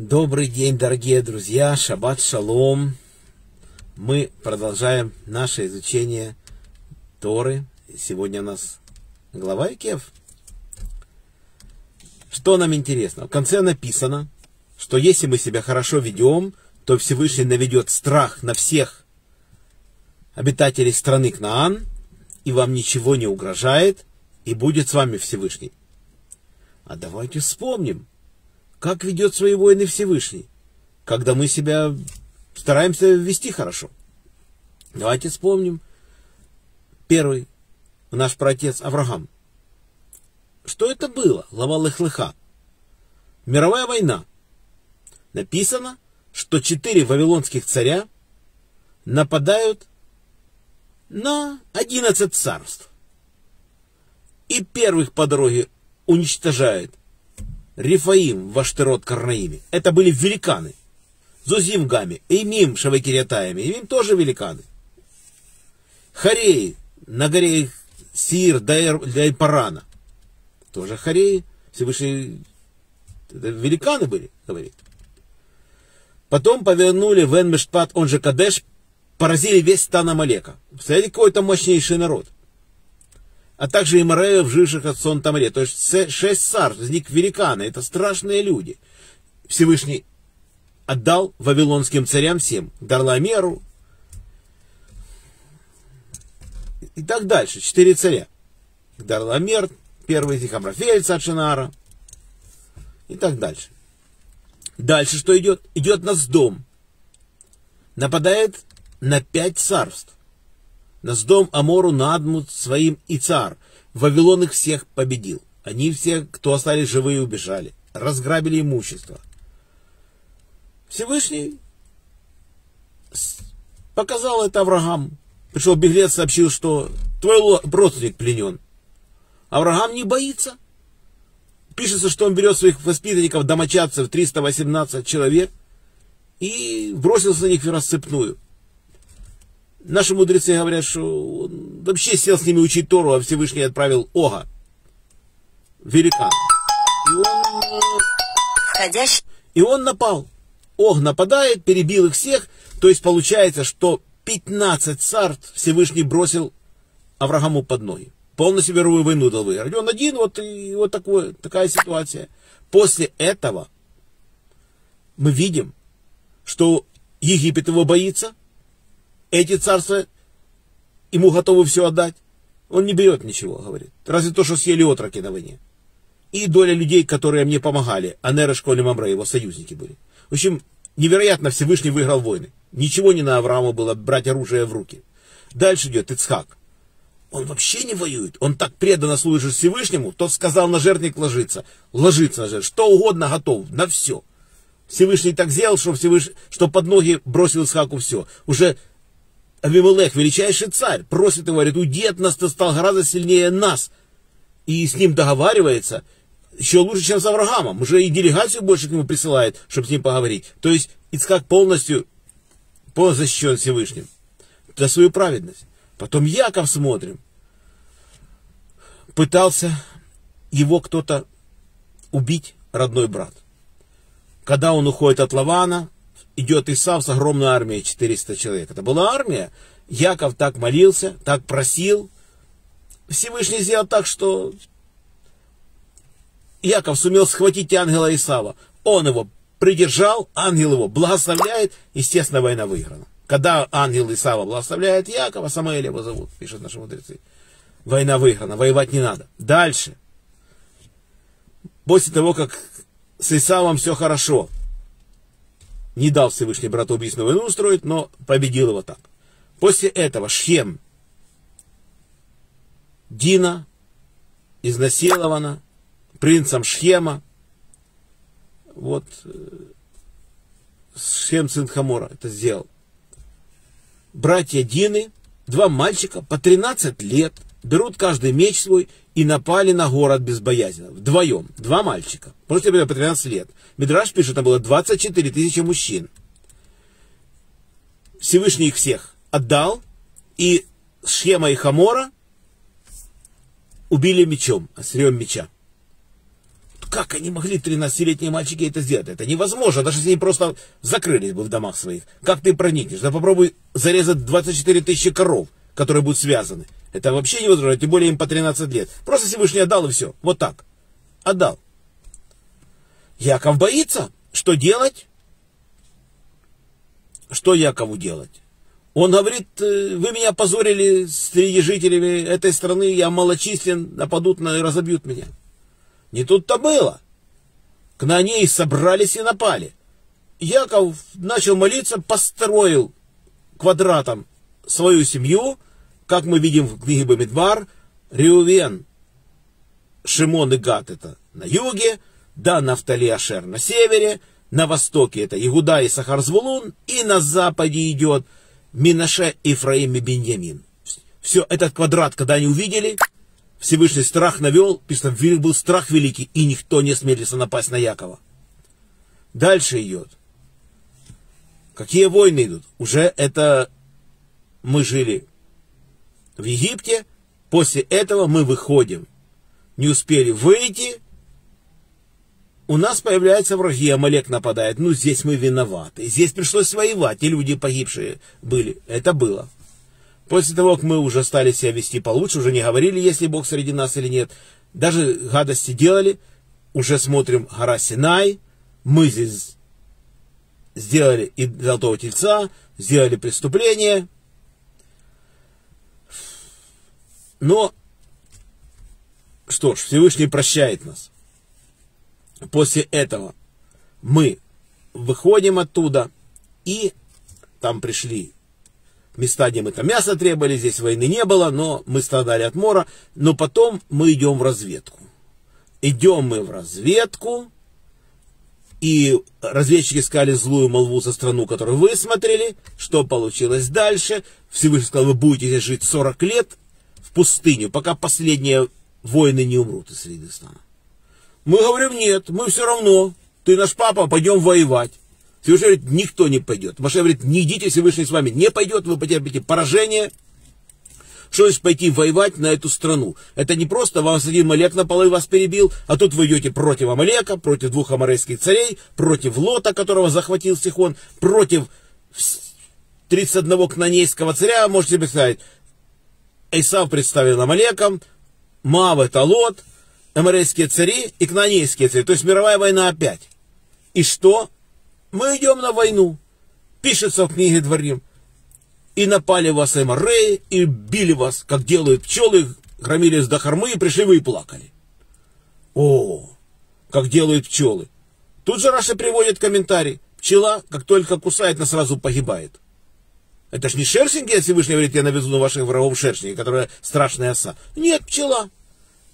Добрый день, дорогие друзья, шаббат шалом. Мы продолжаем наше изучение Торы. Сегодня у нас глава Икев. Что нам интересно? В конце написано, что если мы себя хорошо ведем, то Всевышний наведет страх на всех обитателей страны Кнаан, и вам ничего не угрожает, и будет с вами Всевышний. А давайте вспомним, как ведет свои войны Всевышний, когда мы себя стараемся вести хорошо. Давайте вспомним первый наш праотец Авраам. Что это было? Лавал их лыха. Мировая война. Написано, что четыре вавилонских царя нападают на одиннадцать царств. И первых по дороге уничтожает Рифаим в Аштерот Карнаиме. Это были великаны. Зузим Гами, Эймим Шавакириатаями. Эймим тоже великаны. Хареи на горе Сир Дайпарана. Тоже Хареи. Всевышний великаны были, говорит. Потом повернули в Энмешпат, он же Кадеш, поразили весь стан Амалека. Представляете, какой то мощнейший народ а также Имареев, живших от сон Тамаре. То есть шесть царств, из них великаны, это страшные люди. Всевышний отдал вавилонским царям всем, Дарламеру и так дальше, четыре царя. Дарламер, первый из них Амрафель, царь Шинара и так дальше. Дальше что идет? Идет на дом. Нападает на пять царств. Наздом Амору Надмут своим и цар. Вавилон их всех победил. Они все, кто остались живые, убежали. Разграбили имущество. Всевышний показал это Авраам. Пришел беглец, сообщил, что твой родственник пленен. Авраам не боится. Пишется, что он берет своих воспитанников, домочадцев, 318 человек, и бросился на них в рассыпную. Наши мудрецы говорят, что он вообще сел с ними учить Тору, а Всевышний отправил Ога, великан. И он, Входящий. и он напал. Ог нападает, перебил их всех. То есть получается, что 15 царств Всевышний бросил Аврааму под ноги. Полностью мировую войну дал выиграть. Он один, вот, и вот такой, такая ситуация. После этого мы видим, что Египет его боится, эти царства ему готовы все отдать. Он не берет ничего, говорит. Разве то, что съели отроки на войне. И доля людей, которые мне помогали. Анера, Школи, Мамре, его союзники были. В общем, невероятно Всевышний выиграл войны. Ничего не на Авраама было брать оружие в руки. Дальше идет Ицхак. Он вообще не воюет. Он так преданно служит Всевышнему. Тот сказал на жертвник ложиться. Ложиться на жертву. Что угодно готов. На все. Всевышний так сделал, что, Всевыш... что под ноги бросил Исхаку все. Уже Авимелех, величайший царь, просит его, говорит, уйди от нас, ты стал гораздо сильнее нас. И с ним договаривается, еще лучше, чем с Авраамом. Уже и делегацию больше к нему присылает, чтобы с ним поговорить. То есть Ицхак полностью, полностью защищен Всевышним за свою праведность. Потом Яков смотрим. Пытался его кто-то убить, родной брат. Когда он уходит от Лавана, идет Исав с огромной армией, 400 человек. Это была армия. Яков так молился, так просил. Всевышний сделал так, что Яков сумел схватить ангела Исава. Он его придержал, ангел его благословляет, естественно, война выиграна. Когда ангел Исава благословляет Якова, Самаэль его зовут, пишут наши мудрецы. Война выиграна, воевать не надо. Дальше. После того, как с Исавом все хорошо, не дал Всевышний брату убийственную войну устроить, но победил его так. После этого Шхем, Дина, изнасилована принцем Шхема, вот, э, Шхем сын Хамора это сделал. Братья Дины, два мальчика по 13 лет, берут каждый меч свой и напали на город безбоязненно. Вдвоем. Два мальчика. Можете по 13 лет. Мидраш пишет, там было 24 тысячи мужчин. Всевышний их всех отдал, и Шхема и Хамора убили мечом, острием меча. как они могли, 13-летние мальчики, это сделать? Это невозможно, даже если они просто закрылись бы в домах своих. Как ты проникнешь? Да попробуй зарезать 24 тысячи коров, которые будут связаны. Это вообще невозможно, тем более им по 13 лет. Просто Всевышний отдал и все. Вот так. Отдал. Яков боится. Что делать? Что Якову делать? Он говорит, «Э, вы меня позорили среди жителей этой страны, я малочислен, нападут на и разобьют меня. Не тут-то было. К на ней собрались и напали. Яков начал молиться, построил квадратом свою семью, как мы видим в книге Бамидбар, Реувен, Шимон и Гат это на юге, да, Нафтали Ашер на севере, на востоке это Игуда и Сахарзвулун, и на западе идет Минаше, Ифраим и Беньямин. Все, этот квадрат, когда они увидели, Всевышний страх навел, писано, был страх великий, и никто не смелился напасть на Якова. Дальше идет. Какие войны идут? Уже это мы жили в Египте, после этого мы выходим. Не успели выйти, у нас появляются враги, Амалек нападает. Ну, здесь мы виноваты. Здесь пришлось воевать, и люди погибшие были. Это было. После того, как мы уже стали себя вести получше, уже не говорили, есть ли Бог среди нас или нет, даже гадости делали, уже смотрим гора Синай, мы здесь сделали и золотого тельца, сделали преступление, но, что ж, Всевышний прощает нас. После этого мы выходим оттуда и там пришли места, где мы там мясо требовали, здесь войны не было, но мы страдали от мора, но потом мы идем в разведку. Идем мы в разведку, и разведчики сказали злую молву за страну, которую вы смотрели, что получилось дальше. Всевышний сказал, вы будете здесь жить 40 лет в пустыню, пока последние воины не умрут из среды стана. Мы говорим, нет, мы все равно, ты наш папа, пойдем воевать. Всевышний говорит, никто не пойдет. Маша говорит, не идите, Всевышний с вами не пойдет, вы потерпите поражение. Что значит пойти воевать на эту страну? Это не просто вам один Малек на полы вас перебил, а тут вы идете против Амалека, против двух амарейских царей, против Лота, которого захватил Сихон, против 31 кнанейского царя, можете представить. Исав представил Амалеком, Мав это Лот, амарейские цари и кнанейские цари. То есть мировая война опять. И что? Мы идем на войну. Пишется в книге Дворим. И напали вас эмореи, и били вас, как делают пчелы, громились до хормы, и пришли вы и плакали. О, как делают пчелы. Тут же Раша приводит комментарий. Пчела, как только кусает, она сразу погибает. Это ж не шершеньки, а Всевышний говорит, я навезу на ваших врагов шершни, которая страшная оса. Нет, пчела.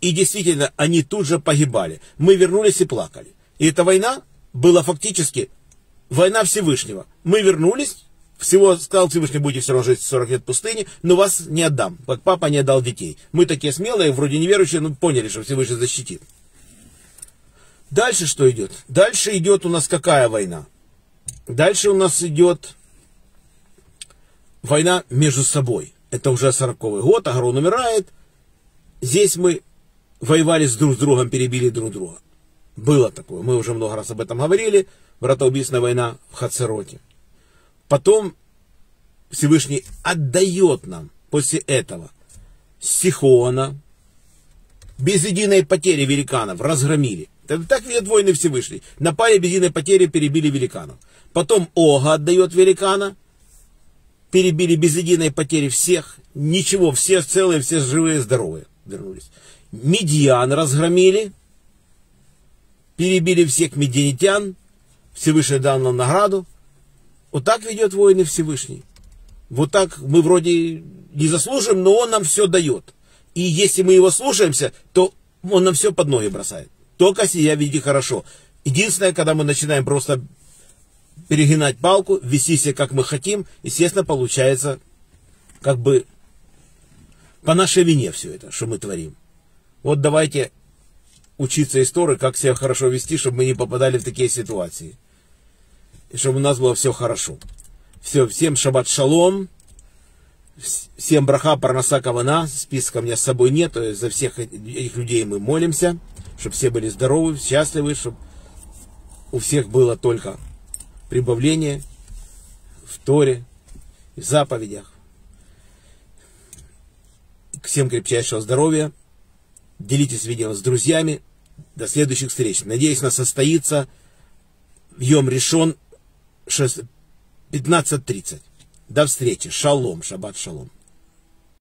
И действительно, они тут же погибали. Мы вернулись и плакали. И эта война была фактически война Всевышнего. Мы вернулись, всего сказал Всевышний, будете все равно жить 40 лет в пустыне, но вас не отдам, как папа не отдал детей. Мы такие смелые, вроде неверующие, но поняли, что Всевышний защитит. Дальше что идет? Дальше идет у нас какая война? Дальше у нас идет война между собой. Это уже 40-й год, Агарон умирает. Здесь мы воевали с друг с другом, перебили друг друга. Было такое, мы уже много раз об этом говорили братоубийственная война в Хацероте. Потом Всевышний отдает нам после этого Сихона, без единой потери великанов, разгромили. Так видят войны Всевышний. Напали без единой потери, перебили великанов. Потом Ога отдает великана, перебили без единой потери всех, ничего, все целые, все живые, здоровые вернулись. Медиан разгромили, перебили всех медианитян, Всевышний дал нам награду. Вот так ведет войны Всевышний. Вот так мы вроде не заслуживаем, но он нам все дает. И если мы его слушаемся, то он нам все под ноги бросает. Только себя веди хорошо. Единственное, когда мы начинаем просто перегинать палку, вести себя как мы хотим, естественно, получается как бы по нашей вине все это, что мы творим. Вот давайте учиться истории, как себя хорошо вести, чтобы мы не попадали в такие ситуации и чтобы у нас было все хорошо. Все, всем шаббат шалом. Всем браха, парноса, кавана. Списка у меня с собой нет. За всех этих людей мы молимся. Чтобы все были здоровы, счастливы. Чтобы у всех было только прибавление в Торе, в заповедях. Всем крепчайшего здоровья. Делитесь видео с друзьями. До следующих встреч. Надеюсь, нас состоится Йом решен 15.30. До встречи. Шалом. Шаббат шалом.